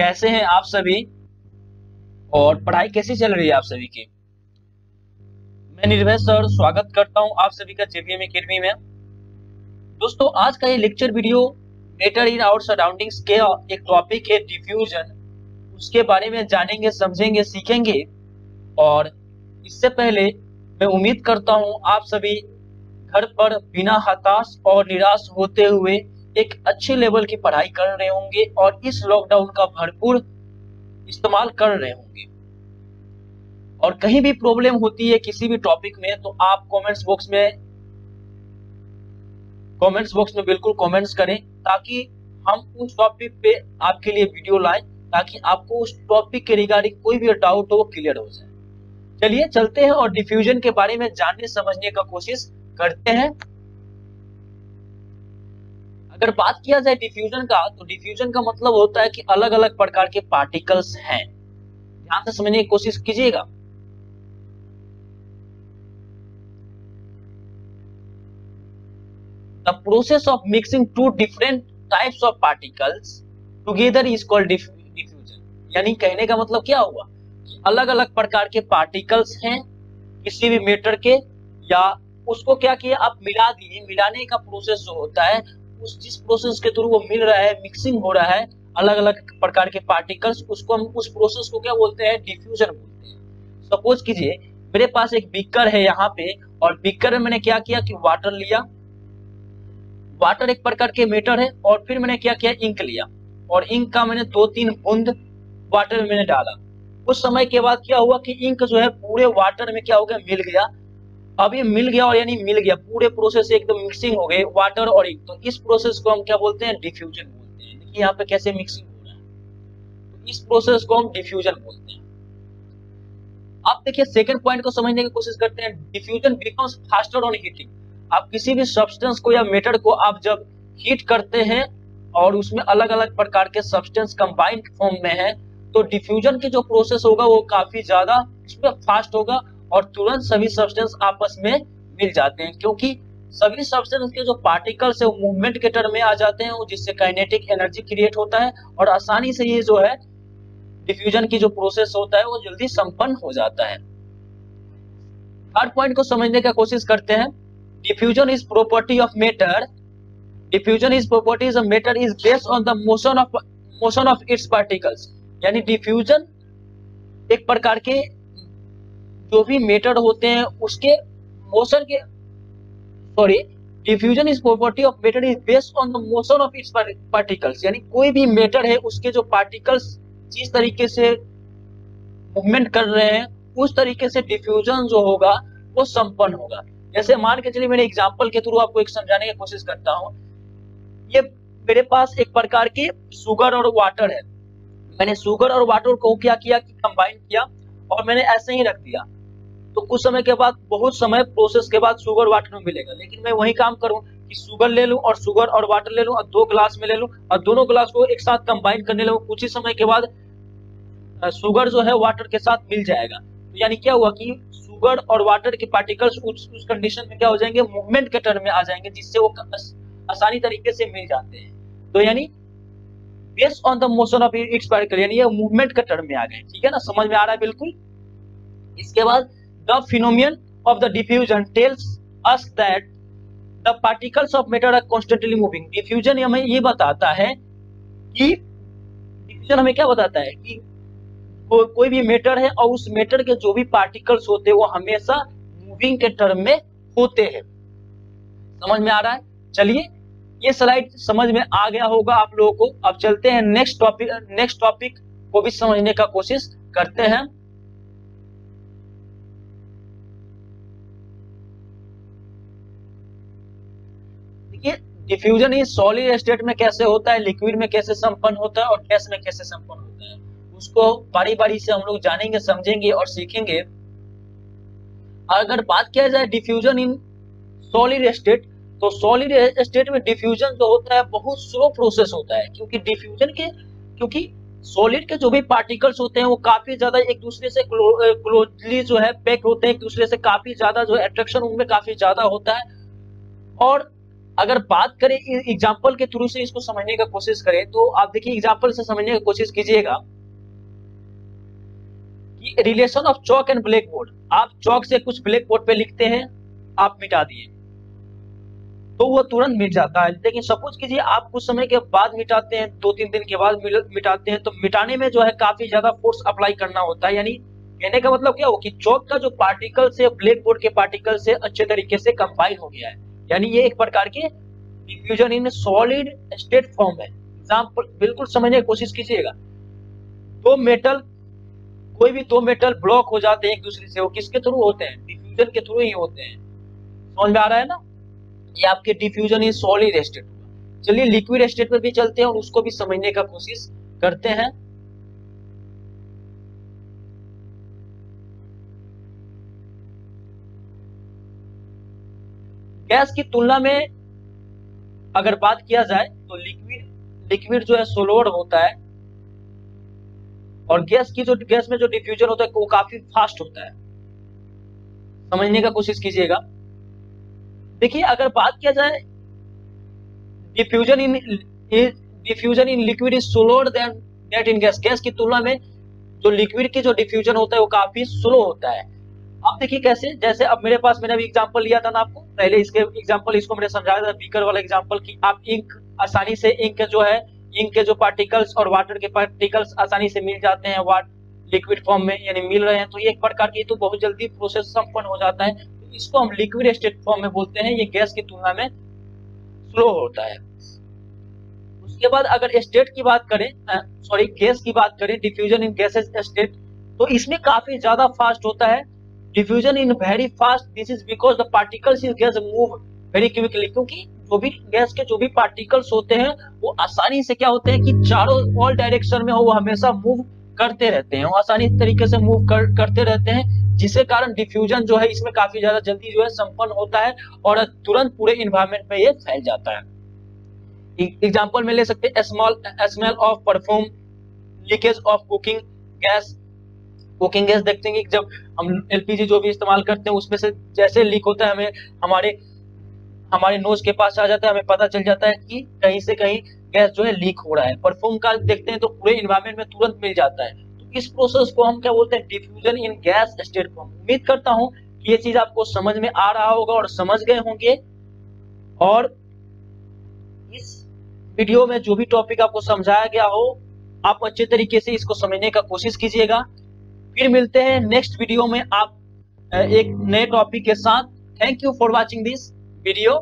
कैसे हैं आप सभी? और पढ़ाई कैसी चल रही है आप सभी की? मैं निर्भय सर, स्वागत करता हूँ आप सभी का जेबीएम अकेडमी में। दोस्तों, आज का ये lecture video matter in our surroundings के एक टॉपिक है डिफ्यूजन उसके बारे में जानेंगे, समझेंगे, सीखेंगे। और इससे पहले मैं उम्मीद करता हूँ आप सभी घर पर बिना हताश और निराश होते हुए एक अच्छे लेवल की पढ़ाई कर रहे होंगे और इस लॉकडाउन का भरपूर इस्तेमाल कर रहे होंगे। और कहीं भी प्रॉब्लम होती है किसी भी टॉपिक में तो आप कमेंट्स बॉक्स में कमेंट्स बॉक्स में बिल्कुल कमेंट्स करें ताकि हम उस टॉपिक पे आपके लिए वीडियो लाएँ, ताकि आपको उस टॉपिक के रिगार्डिंग कोई भी डाउट हो वो क्लियर हो जाए। चलिए चलते हैं और डिफ्यूजन के बारे में जानने समझने का कोशिश करते हैं। अगर बात किया जाए डिफ्यूजन का तो डिफ्यूजन का मतलब होता है कि अलग अलग प्रकार के पार्टिकल्स हैं। ध्यान से समझने की कोशिश कीजिएगा। The process of mixing two different types of particles together is called diffusion यानी कहने का मतलब क्या हुआ? कि अलग अलग प्रकार के पार्टिकल्स हैं किसी भी मेटर के, या उसको क्या किया? आप मिला दिए मिलाने का प्रोसेस जो होता है उस जिस प्रोसेस के थ्रू वो मिल रहा है मिक्सिंग हो रहा है अलग अलग प्रकार के पार्टिकल्स उसको हम उस प्रोसेस को क्या बोलते हैं? डिफ्यूजन बोलते हैं। सपोज़ कीजिए, मेरे पास एक बिकर है यहाँ पे, और बिकर में मैंने क्या किया कि वाटर लिया। वाटर एक प्रकार के मेटर है, और फिर मैंने क्या किया? इंक लिया। और इंक का मैंने दो तीन बूंद वाटर में मैंने डाला। उस समय के बाद क्या हुआ कि इंक जो है, पूरे वाटर में क्या हो गया? मिल गया। अब ये मिल गया और यानी मिल गया। पूरे प्रोसेस एकदम मिक्सिंग हो गए वाटर और इंक तो इस प्रोसेस को हम क्या बोलते हैं? डिफ्यूजन बोलते हैं। देखिए यहाँ पे कैसे मिक्सिंग हो रहा है। तो इस प्रोसेस को हम डिफ्यूजन बोलते हैं। आप देखिए सेकंड पॉइंट को समझने की कोशिश करते हैं। Diffusion becomes faster on heating आप किसी भी सब्सटेंस को या मेटर को आप जब हीट करते हैं और उसमें अलग अलग प्रकार के सब्सटेंस कंबाइंड फॉर्म में है तो डिफ्यूजन की जो प्रोसेस होगा वो काफ़ी ज़्यादा, उसमें फास्ट होगा और तुरंत सभी सब्सटेंस आपस में मिल जाते हैं, क्योंकि सभी सब्सटेंस के जो पार्टिकल्स है, वो मूवमेंट के टर्म में आ जाते हैं, जिससे काइनेटिक एनर्जी क्रिएट होता है और आसानी से ये जो है डिफ्यूजन की जो प्रोसेस होता है, वो जल्दी संपन्न हो जाता है। थर्ड पॉइंट को समझने का कोशिश करते हैं। Diffusion is property of matter diffusion is properties of matter is based on the motion of motion of its particles यानी डिफ्यूजन एक प्रकार के जो भी मेटर होते हैं, उसके मोशन के sorry diffusion is property of matter is based on the motion of its particles यानी कोई भी मेटर है, उसके जो पार्टिकल्स जिस तरीके से मूवमेंट कर रहे हैं, उस तरीके से डिफ्यूजन जो होगा, वो संपन्न होगा। जैसे मान के चलिए, मैंने एग्ज़ाम्पल के थ्रू आपको एक समझाने की कोशिश करता हूँ। ये मेरे पास एक प्रकार की शुगर और वाटर है। मैंने शुगर और वाटर को क्या किया कि कंबाइन किया, और मैंने ऐसे ही रख दिया। तो कुछ समय के बाद बहुत समय प्रोसेस के बाद शुगर वाटर में मिलेगा। लेकिन मैं वही काम करूँ कि शुगर ले लूँ और शुगर और वाटर ले लूँ और दो ग्लास में ले लूँ और दोनों ग्लास को एक साथ कंबाइन करने लगूं। कुछ ही समय के बाद शुगर जो है वाटर के साथ मिल जाएगा। तो यानी क्या हुआ कि शुगर और वाटर के पार्टिकल्स उस, उस कंडीशन में क्या हो जाएँगे मूवमेंट के टर्म में आ जाएँगे जिससे वो आसानी तरीके से मिल जाते हैं। तो यानी based on the motion of its particle यानी ये मूवमेंट के टर्म में आ गए। ठीक है ना? समझ में आ रहा है बिल्कुल? इसके बाद The phenomenon of the diffusion tells us that the particles of matter are constantly moving. Diffusion हमें ये बताता है कि diffusion हमें क्या बताता है कि को, कोई भी मेटर है और उस मेटर के जो भी पार्टिकल्स होते हैं वो हमेशा मूविंग के टर्म में होते हैं। समझ में आ रहा है? चलिए ये स्लाइड समझ में आ गया होगा आप लोगों को। अब चलते हैं नेक्स्ट टॉपिक नेक्स्ट टॉपिक को भी समझने का कोशिश करते हैं। देखिए डिफ्यूजन इस सॉलिड स्टेट में कैसे होता है लिक्विड में कैसे संपन्न होता है और गैस में कैसे संपन्न होता है। उसको बारी बारी से हम लोग जानेंगे, समझेंगे और सीखेंगे। अगर बात किया जाए डिफ्यूजन इन सॉलिड स्टेट तो सॉलिड स्टेट में डिफ्यूजन जो होता है, बहुत स्लो प्रोसेस होता है। क्योंकि डिफ्यूजन के, क्योंकि सॉलिड के जो भी पार्टिकल्स होते हैं, वो काफ़ी ज़्यादा एक दूसरे से क्लोजली जो है पैक होते हैं, एक दूसरे से काफ़ी ज़्यादा जो है अट्रैक्शन उनमें काफ़ी ज़्यादा होता है। और अगर बात करें एग्ज़ाम्पल के थ्रू से इसको समझने का कोशिश करें तो आप देखिए एग्ज़ाम्पल से समझने की कोशिश कीजिएगा कि relation of chalk and blackboard आप चौक से कुछ ब्लैक बोर्ड पे लिखते हैं, आप मिटा दिए। तो वो तुरंत मिट जाता है। लेकिन सपोज़ कीजिए, आप कुछ समय के बाद मिटाते हैं दो तीन दिन के बाद मिटाते हैं तो मिटाने में जो है काफ़ी ज़्यादा फोर्स अप्लाई करना होता है। यानी कहने का मतलब क्या हो कि चौक का जो पार्टिकल से ब्लैक बोर्ड के पार्टिकल से अच्छे तरीके से कंबाइन हो गया है। यानी ये एक प्रकार के diffusion in solid state form है। एग्ज़ाम्पल बिल्कुल समझने की कोशिश कीजिएगा। दो मेटल कोई भी दो मेटल ब्लॉक हो जाते हैं एक दूसरे से, वो किसके थ्रू होते हैं? डिफ्यूजन के थ्रू ही होते हैं। समझ में आ रहा है ना? ये आपके डिफ्यूजन इन सॉलिड स्टेट चलिए लिक्विड स्टेट में भी चलते हैं और उसको भी समझने का कोशिश करते हैं। गैस की तुलना में अगर बात किया जाए तो लिक्विड लिक्विड जो है सोलोर होता है और गैस की जो, गैस में जो डिफ्यूजन होता है वो काफ़ी फास्ट होता है। समझने का कोशिश कीजिएगा। देखिए, अगर बात किया जाए diffusion in diffusion in liquid is slower than that in gas. Gas की तुलना में जो लिक्विड की जो डिफ्यूजन होता है वो काफ़ी स्लो होता है। अब देखिए कैसे, जैसे अब मेरे पास मैंने अभी एग्जांपल लिया था ना आपको, पहले इसके एग्जांपल इसको मैंने समझाया था बीकर वाला एग्जांपल कि आप इंक आसानी से इंक जो है इंक के जो पार्टिकल्स और वाटर के पार्टिकल्स आसानी से मिल जाते हैं वाट लिक्विड फॉर्म में, यानी मिल रहे हैं। तो ये एक प्रकार की तो बहुत जल्दी प्रोसेस संपन्न हो जाता है। तो इसको हम लिक्विड स्टेट फॉर्म में बोलते हैं, ये गैस की तुलना में स्लो होता है। उसके बाद अगर स्टेट की बात करें सॉरी गैस की बात करें डिफ्यूजन इन गैसेस स्टेट तो इसमें काफ़ी ज़्यादा फास्ट होता है। Diffusion in very fast this is because the particles in gas move very quickly क्योंकि जो भी गैस के जो भी पार्टिकल्स होते हैं वो आसानी से क्या होते हैं कि चारों ऑल डायरेक्शन में वो हमेशा मूव करते रहते हैं वो आसानी तरीके से मूव कर, करते रहते हैं जिसके कारण डिफ्यूजन जो है इसमें काफ़ी ज़्यादा जल्दी जो है संपन्न होता है और तुरंत पूरे इन्वायरमेंट में ये फैल जाता है। एग्ज़ाम्पल में ले सकते हैं small smell of perfume leakage of cooking gas cooking gas देखते हैं कि जब हम एलपीजी जो भी इस्तेमाल करते हैं, उसमें से जैसे लीक होता है, हमें हमारे हमारे नोज़ के पास आ जाता है, हमें पता चल जाता है कि कहीं से कहीं गैस जो है लीक हो रहा है। परफ्यूम का देखते हैं तो पूरे इन्वायरमेंट में तुरंत मिल जाता है। तो इस प्रोसेस को हम क्या बोलते हैं? Diffusion in gas state form उम्मीद करता हूँ कि ये चीज़ आपको समझ में आ रहा होगा और समझ गए होंगे। और इस वीडियो में जो भी टॉपिक आपको समझाया गया हो, आप अच्छे तरीके से इसको समझने का कोशिश कीजिएगा। फिर मिलते हैं नेक्स्ट वीडियो में आप एक नए टॉपिक के साथ। Thank you for watching this video